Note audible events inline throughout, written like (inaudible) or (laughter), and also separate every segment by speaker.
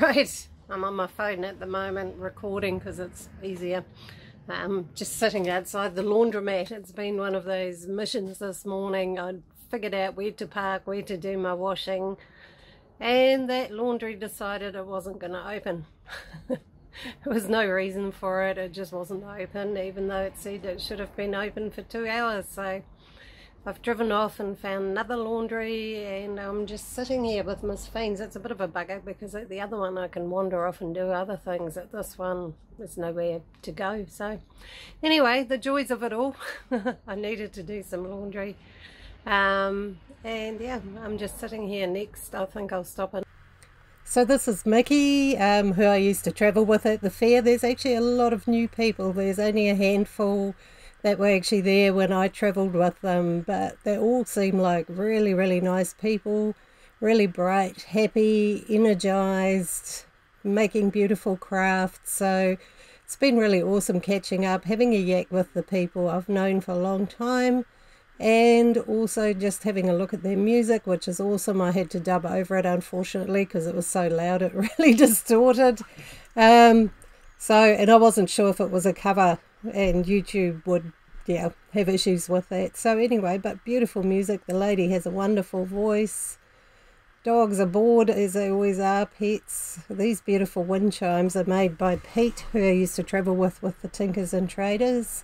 Speaker 1: Right, I'm on my phone at the moment recording because it's easier. Um, just sitting outside the laundromat. It's been one of those missions this morning. I figured out where to park, where to do my washing, and that laundry decided it wasn't going to open. (laughs) there was no reason for it, it just wasn't open, even though it said it should have been open for two hours. So I've driven off and found another laundry and I'm just sitting here with Miss Fiens. It's a bit of a bugger because at the other one I can wander off and do other things. At this one there's nowhere to go. So anyway, the joys of it all. (laughs) I needed to do some laundry. Um, and yeah, I'm just sitting here next. I think I'll stop in. So this is Mickey, um, who I used to travel with at the fair. There's actually a lot of new people. There's only a handful that were actually there when I travelled with them, but they all seem like really, really nice people, really bright, happy, energized, making beautiful crafts. So it's been really awesome catching up, having a yak with the people I've known for a long time, and also just having a look at their music, which is awesome. I had to dub over it, unfortunately, because it was so loud, it (laughs) really distorted. Um, so, and I wasn't sure if it was a cover and YouTube would yeah have issues with that. So anyway, but beautiful music. The lady has a wonderful voice. Dogs are bored as they always are. Pets. These beautiful wind chimes are made by Pete, who I used to travel with with the Tinkers and Traders.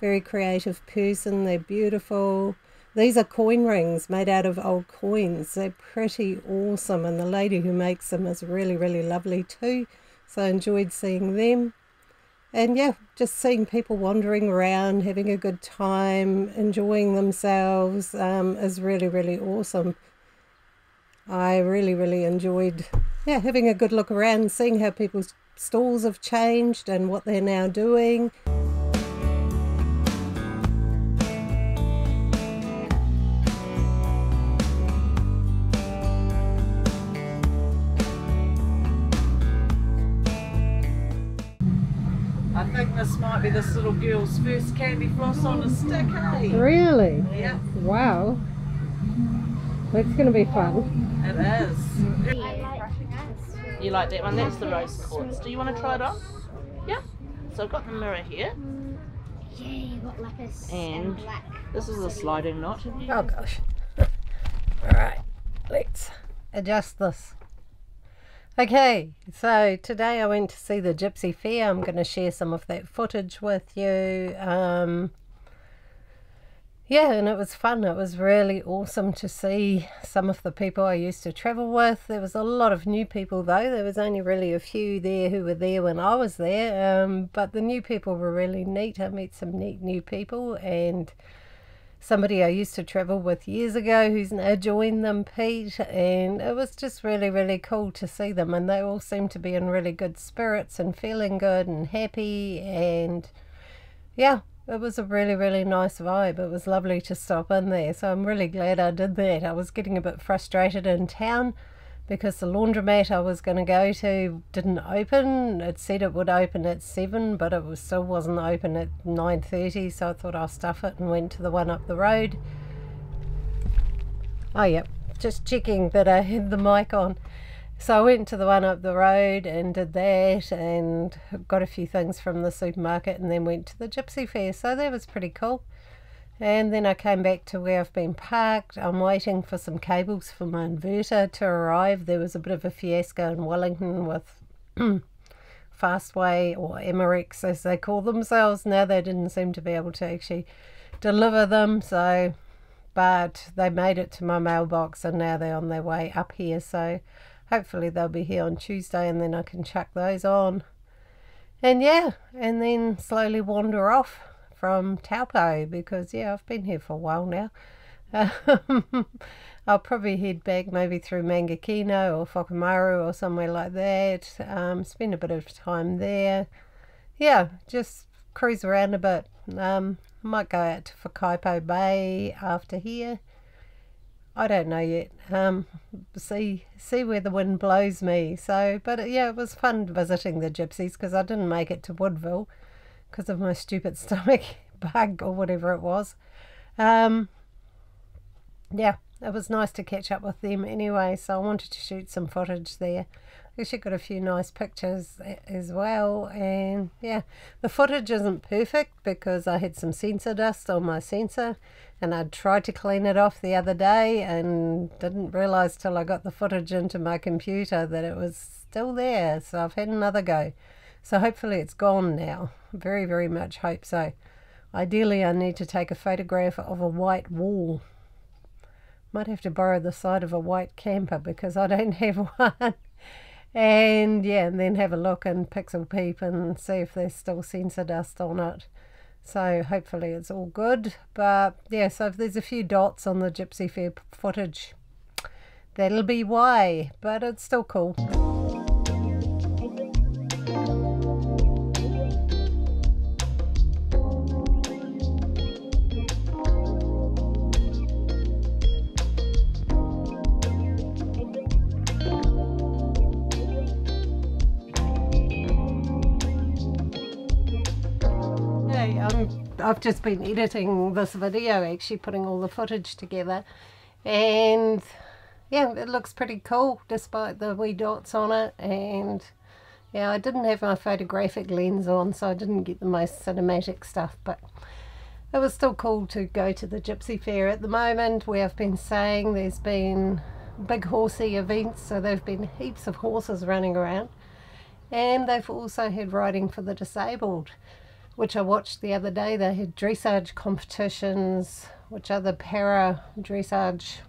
Speaker 1: Very creative person. They're beautiful. These are coin rings made out of old coins. They're pretty awesome, and the lady who makes them is really, really lovely too. So I enjoyed seeing them and yeah, just seeing people wandering around, having a good time, enjoying themselves um, is really, really awesome. I really, really enjoyed yeah, having a good look around, seeing how people's stalls have changed and what they're now doing.
Speaker 2: Might be this little girl's first candy floss on a stick, hey?
Speaker 1: Really?
Speaker 2: Yeah.
Speaker 1: Wow. That's going to be fun.
Speaker 2: It is. You like that one? That's the rose quartz. Do you want to try it on? Yeah. So I've got the mirror here.
Speaker 3: Yeah, you got lapis
Speaker 2: and,
Speaker 3: and black.
Speaker 2: This is a sliding knot.
Speaker 1: Oh gosh. Alright, let's adjust this. Okay, so today I went to see the Gypsy Fair. I'm going to share some of that footage with you. Um, yeah, and it was fun. It was really awesome to see some of the people I used to travel with. There was a lot of new people though. There was only really a few there who were there when I was there. Um, but the new people were really neat. I met some neat new people and somebody I used to travel with years ago who's now joined them, Pete, and it was just really, really cool to see them. And they all seemed to be in really good spirits and feeling good and happy. And yeah, it was a really, really nice vibe. It was lovely to stop in there. So I'm really glad I did that. I was getting a bit frustrated in town because the laundromat I was going to go to didn't open. It said it would open at 7 but it was, still wasn't open at 9.30 so I thought I'll stuff it and went to the one up the road. Oh yep, just checking that I had the mic on. So I went to the one up the road and did that and got a few things from the supermarket and then went to the Gypsy Fair. So that was pretty cool. And then I came back to where I've been parked. I'm waiting for some cables for my inverter to arrive. There was a bit of a fiasco in Wellington with (clears throat) Fastway or Aramex as they call themselves. Now they didn't seem to be able to actually deliver them. So, but they made it to my mailbox and now they're on their way up here. So hopefully they'll be here on Tuesday and then I can chuck those on. And yeah, and then slowly wander off from Taupo because yeah I've been here for a while now. Um, (laughs) I'll probably head back maybe through Mangakino or Whakamaru or somewhere like that. Um, spend a bit of time there. Yeah just cruise around a bit. Um, might go out to Whakaipo Bay after here. I don't know yet. Um, see see where the wind blows me. So, but yeah, it was fun visiting the gypsies because I didn't make it to Woodville because of my stupid (laughs) stomach bug or whatever it was. Um, yeah, it was nice to catch up with them anyway, so I wanted to shoot some footage there. Actually got a few nice pictures as well and yeah the footage isn't perfect because I had some sensor dust on my sensor and I tried to clean it off the other day and didn't realize till I got the footage into my computer that it was still there so I've had another go so hopefully it's gone now. Very very much hope so. Ideally I need to take a photograph of a white wall. Might have to borrow the side of a white camper because I don't (laughs) have one. And yeah and then have a look and pixel peep and see if there's still sensor dust on it. So hopefully it's all good. But yeah so if there's a few dots on the gypsy fair footage that'll be why. But it's still cool I've just been editing this video actually putting all the footage together. And yeah it looks pretty cool despite the wee dots on it. And yeah I didn't have my photographic lens on so I didn't get the most cinematic stuff but it was still cool to go to the Gypsy Fair. At the moment where I've been saying there's been big horsey events so there've been heaps of horses running around. And they've also had riding for the disabled which I watched the other day. They had dressage competitions, which are the para dressage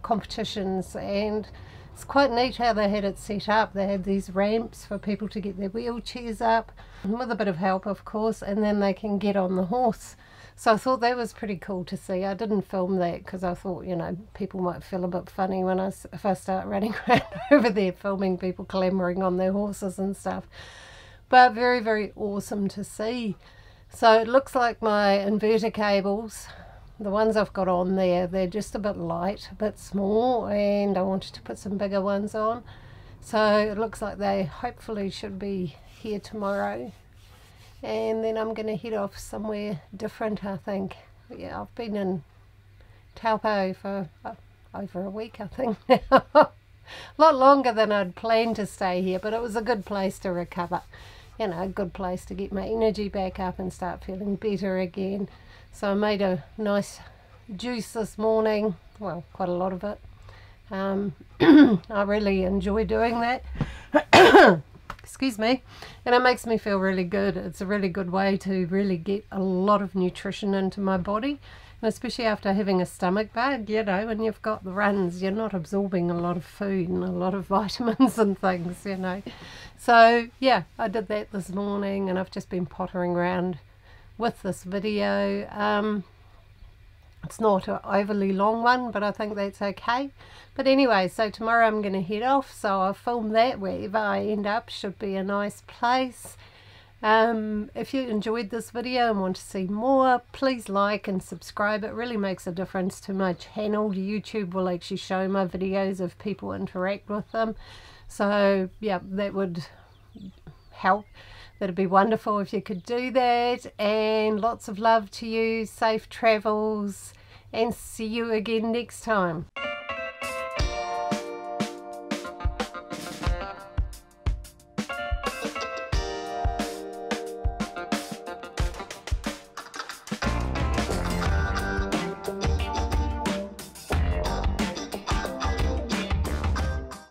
Speaker 1: competitions, and it's quite neat how they had it set up. They had these ramps for people to get their wheelchairs up, with a bit of help, of course, and then they can get on the horse. So I thought that was pretty cool to see. I didn't film that because I thought, you know, people might feel a bit funny when I, if I start (laughs) running around (laughs) over there filming people clambering on their horses and stuff but very very awesome to see. So it looks like my inverter cables the ones I've got on there they're just a bit light a bit small and I wanted to put some bigger ones on. So it looks like they hopefully should be here tomorrow. And then I'm going to head off somewhere different I think. Yeah I've been in Taupo for uh, over a week I think (laughs) a lot longer than I'd planned to stay here but it was a good place to recover you know, a good place to get my energy back up and start feeling better again. So I made a nice juice this morning, well, quite a lot of it. Um, (coughs) I really enjoy doing that. (coughs) Excuse me. And it makes me feel really good. It's a really good way to really get a lot of nutrition into my body and especially after having a stomach bug, you know, when you've got the runs, you're not absorbing a lot of food and a lot of (laughs) vitamins and things, you know. So, yeah, I did that this morning and I've just been pottering around with this video. Um, it's not an overly long one, but I think that's okay. But anyway, so tomorrow I'm going to head off, so I'll film that wherever I end up. Should be a nice place. Um, if you enjoyed this video and want to see more, please like and subscribe. It really makes a difference to my channel. YouTube will actually show my videos if people interact with them. So, yeah, that would help. That'd be wonderful if you could do that. And lots of love to you, safe travels, and see you again next time.